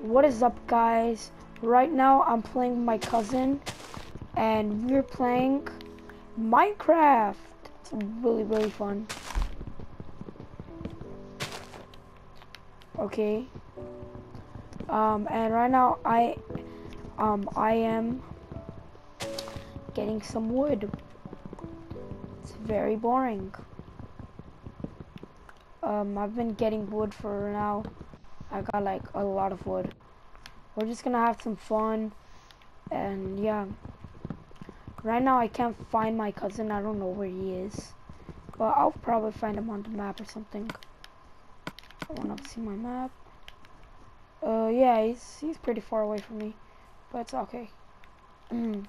What is up, guys? Right now, I'm playing with my cousin, and we're playing Minecraft. It's really, really fun. Okay. Um, and right now, I, um, I am getting some wood. It's very boring. Um, I've been getting wood for now. I got like a lot of wood. We're just gonna have some fun. And yeah. Right now I can't find my cousin. I don't know where he is. But I'll probably find him on the map or something. I wanna see my map. Uh, yeah, he's, he's pretty far away from me. But it's okay. I'm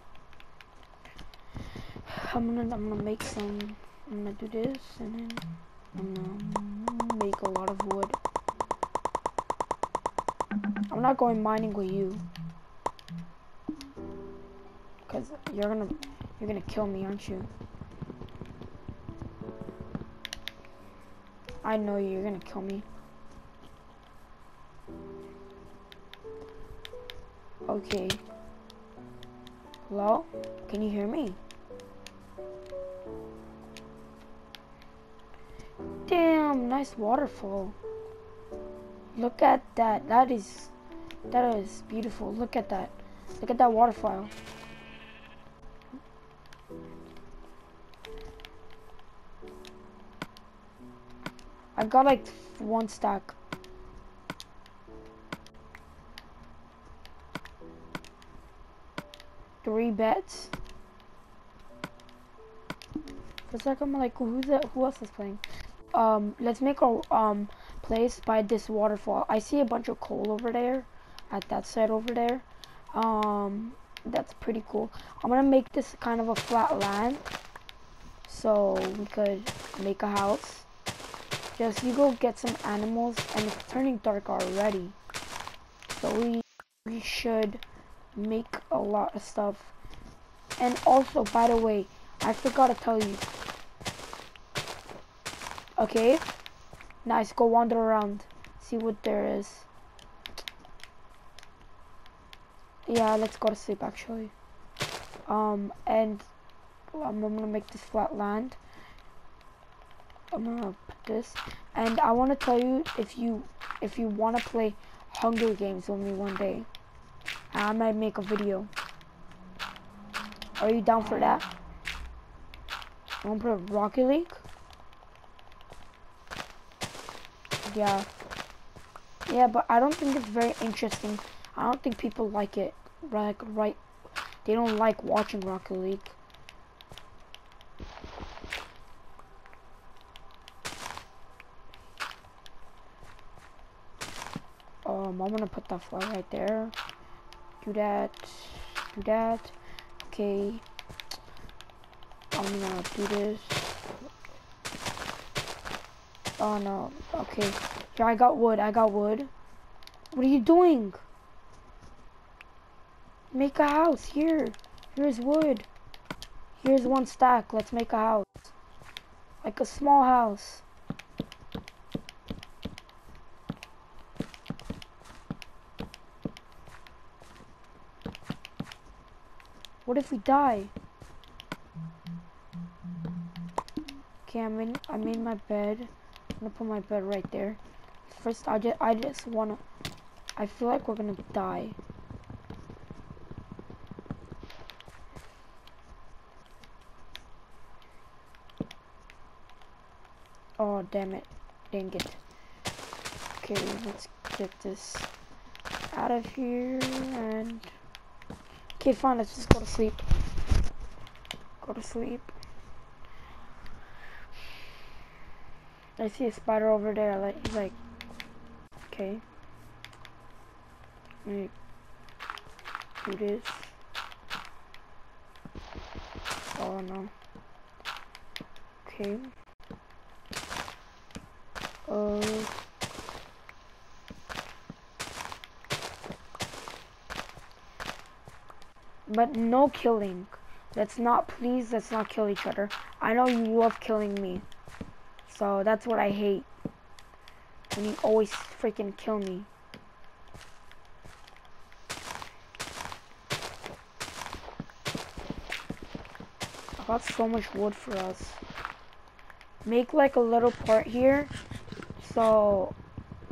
gonna, I'm gonna make some, I'm gonna do this and then I'm gonna make a lot of wood. I'm not going mining with you. Cause you're gonna you're gonna kill me, aren't you? I know you, you're gonna kill me. Okay. Hello? Can you hear me? Damn, nice waterfall. Look at that. That is that is beautiful. Look at that. Look at that waterfall. I got like one stack. Three. For a second, I'm like, who's that? Who else is playing? Um, let's make a um place by this waterfall. I see a bunch of coal over there at that side over there. Um, that's pretty cool. I'm gonna make this kind of a flat land so we could make a house. Just you go get some animals and it's turning dark already. So we we should make a lot of stuff. And also, by the way, I forgot to tell you. Okay, nice. Go wander around, see what there is. Yeah, let's go to sleep actually. Um, and um, I'm gonna make this flat land. I'm gonna put this, and I want to tell you if you if you want to play Hunger Games with me one day, I might make a video. Are you down for that? I want to put Rocket League. Yeah. Yeah, but I don't think it's very interesting. I don't think people like it. Like, right. They don't like watching Rocket League. Um, I'm gonna put that flag right there. Do that. Do that. Okay. I'm gonna do this. Oh no. Okay. Yeah, I got wood. I got wood. What are you doing? Make a house. Here. Here's wood. Here's one stack. Let's make a house. Like a small house. What if we die? Okay, I made I made my bed. I'm gonna put my bed right there. First, I just I just wanna. I feel like we're gonna die. Oh damn it! Dang it. Okay, let's get this out of here and. Okay, fine, let's just go to sleep. Go to sleep. I see a spider over there, like, like, okay. Let me do this. Oh no. Okay. Uh, but no killing. Let's not, please, let's not kill each other. I know you love killing me. So that's what I hate. When you always freaking kill me. I got so much wood for us. Make like a little part here so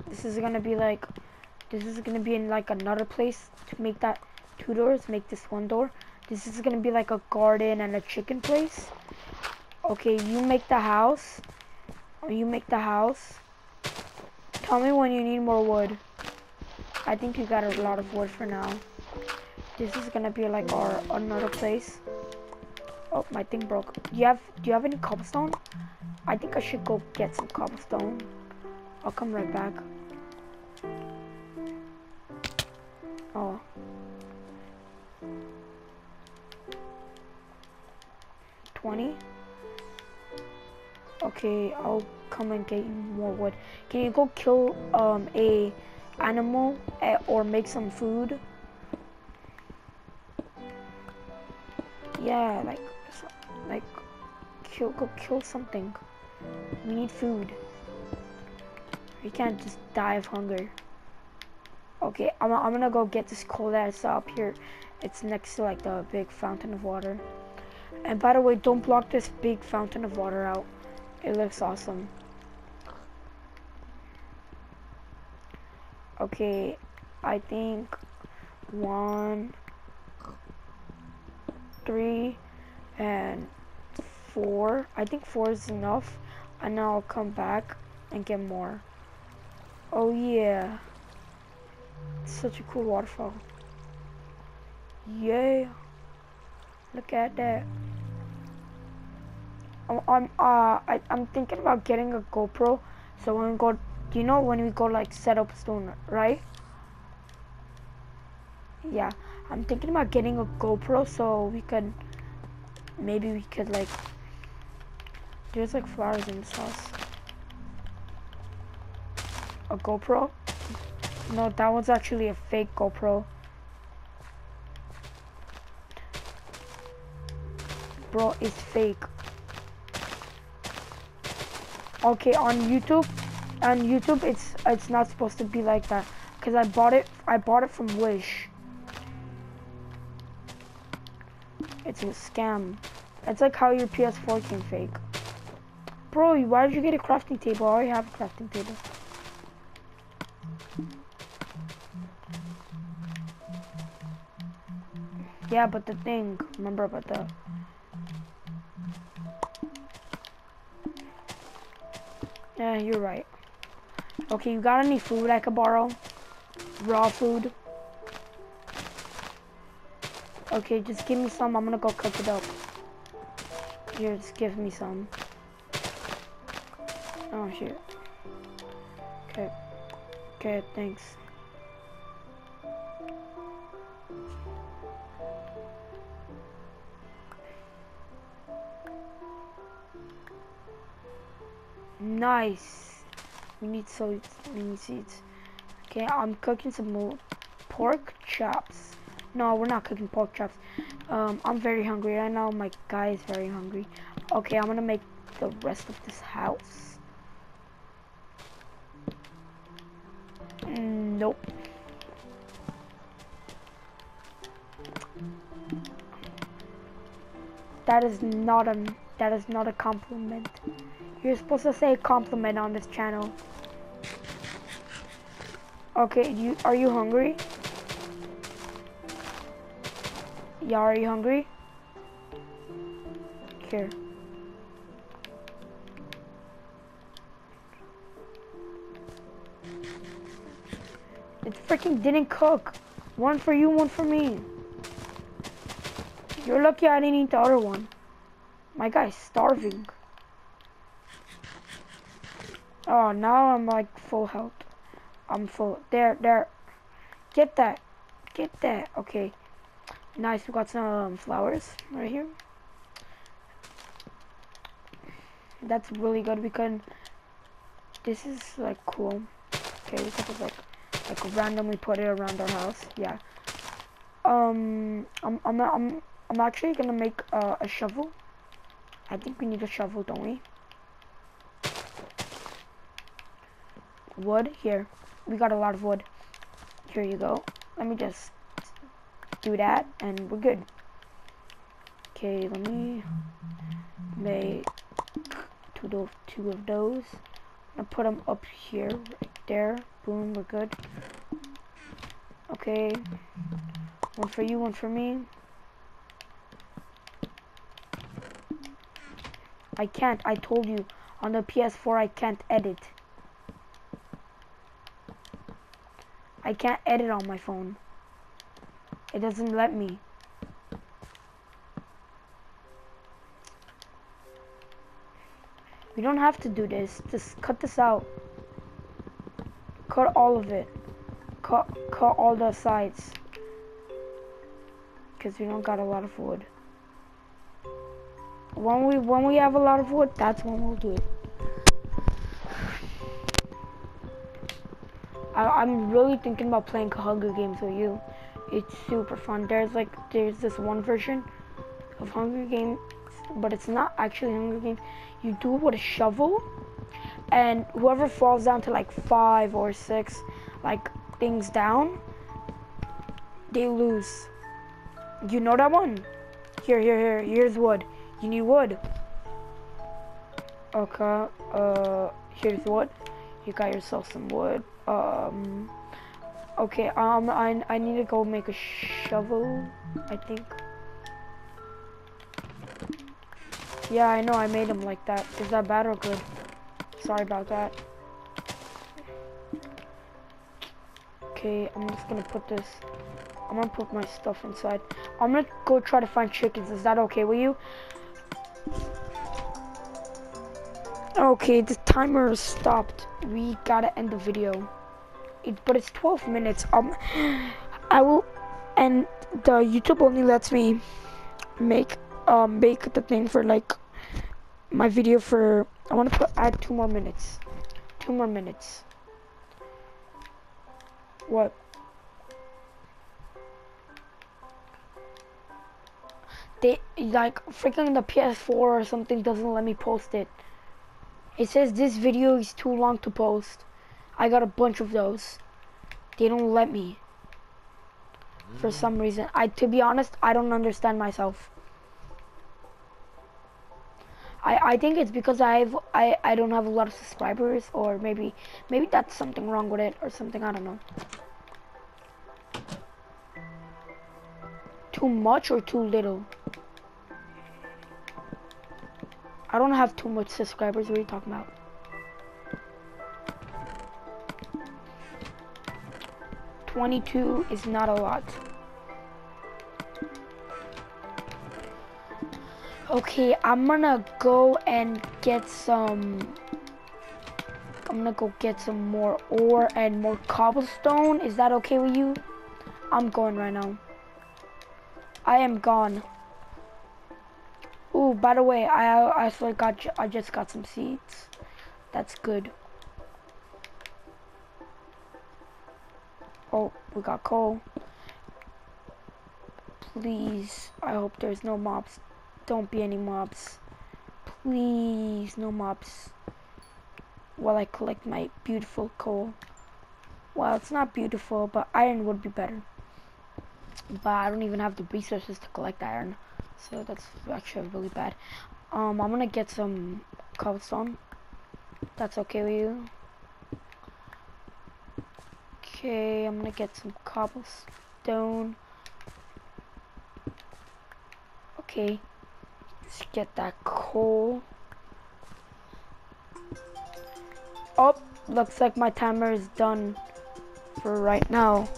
this is gonna be like, this is gonna be in like another place to make that two doors, make this one door. This is gonna be like a garden and a chicken place. Okay, you make the house. You make the house. Tell me when you need more wood. I think you got a lot of wood for now. This is gonna be like our another place. Oh, my thing broke. Do you have do you have any cobblestone? I think I should go get some cobblestone. I'll come right back. Oh. Twenty. Okay, I'll come and get you more wood. Can you go kill um a animal eh, or make some food? Yeah, like like kill go kill something. We need food. We can't just die of hunger. Okay, I'm, I'm gonna go get this coal that's up here. It's next to like the big fountain of water. And by the way, don't block this big fountain of water out. It looks awesome. Okay, I think one, three, and four. I think four is enough. And now I'll come back and get more. Oh yeah. Such a cool waterfall. Yeah. Look at that. I'm, I'm uh I, I'm thinking about getting a GoPro. So when we go, you know when we go like set up stone, right? Yeah, I'm thinking about getting a GoPro so we could maybe we could like there's like flowers in this house. A GoPro? No, that one's actually a fake GoPro. Bro, it's fake. Okay, on YouTube, on YouTube, it's it's not supposed to be like that. Cause I bought it, I bought it from Wish. It's a scam. It's like how your PS4 came fake. Bro, why did you get a crafting table? I already have a crafting table. Yeah, but the thing, remember about the... Yeah, you're right. Okay, you got any food I could borrow? Raw food? Okay, just give me some. I'm gonna go cook it up. Here, just give me some. Oh, shit. Okay. Thanks. Nice. We need so we need seeds. Okay, I'm cooking some more pork chops. No, we're not cooking pork chops. Um, I'm very hungry right now. My guy is very hungry. Okay, I'm gonna make the rest of this house. Nope. That is not a that is not a compliment. You're supposed to say a compliment on this channel. Okay, you are you hungry? Yeah, are you hungry? Here. Freaking didn't cook. One for you, one for me. You're lucky I didn't eat the other one. My guy's starving. Oh, now I'm like full health. I'm full. There, there. Get that. Get that. Okay. Nice. We got some um, flowers right here. That's really good because this is like cool. Okay, we could like like randomly put it around our house. Yeah. Um, I'm I'm I'm I'm actually gonna make uh, a shovel. I think we need a shovel, don't we? Wood here. We got a lot of wood. Here you go. Let me just do that, and we're good. Okay, let me make two of two of those. I put them up here, right there. Boom, we're good. Okay, one for you, one for me. I can't, I told you, on the PS4 I can't edit. I can't edit on my phone. It doesn't let me. We don't have to do this. Just cut this out. Cut all of it. Cut, cut all the sides. Because we don't got a lot of wood. When we when we have a lot of wood, that's when we'll do it. I, am really thinking about playing Hunger Games with you. It's super fun. There's like there's this one version of Hunger Games, but it's not actually Hunger Games. You do it with a shovel, and whoever falls down to like five or six, like things down, they lose. You know that one? Here, here, here. Here's wood. You need wood. Okay. Uh, here's wood. You got yourself some wood. Um. Okay. Um. I I need to go make a shovel. I think. Yeah, I know. I made him like that. Is that bad or good? Sorry about that. Okay. I'm just gonna put this. I'm gonna put my stuff inside. I'm gonna go try to find chickens. Is that okay with you? Okay, the timer stopped. We gotta end the video. It, but it's 12 minutes. Um, I will, and the YouTube only lets me make um make the thing for like my video for. I want to put add two more minutes. Two more minutes. What? they like freaking the PS4 or something doesn't let me post it. It says this video is too long to post. I got a bunch of those. They don't let me. For some reason. I to be honest, I don't understand myself. I, I think it's because I've I, I don't have a lot of subscribers or maybe maybe that's something wrong with it or something, I don't know. Too much or too little? I don't have too much subscribers. What are you talking about? Twenty-two is not a lot. Okay, I'm gonna go and get some. I'm gonna go get some more ore and more cobblestone. Is that okay with you? I'm going right now. I am gone. Ooh, by the way, I I got I just got some seeds. That's good. Oh, we got coal. Please, I hope there's no mobs. Don't be any mobs. Please, no mobs. While I collect my beautiful coal. Well, it's not beautiful, but iron would be better. But I don't even have the resources to collect iron. So that's actually really bad. Um, I'm gonna get some cobblestone. That's okay with you. Okay, I'm gonna get some cobblestone. Okay, let's get that coal. Oh, looks like my timer is done for right now.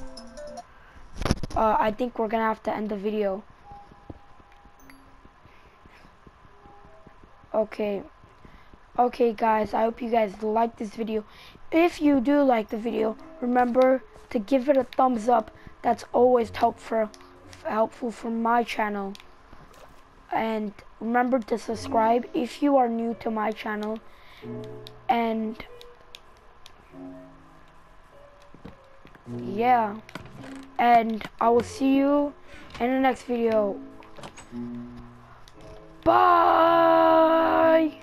Uh, I think we're gonna have to end the video. okay okay guys i hope you guys like this video if you do like the video remember to give it a thumbs up that's always helpful helpful for my channel and remember to subscribe if you are new to my channel. And yeah. And i will see you in the next video. Bye.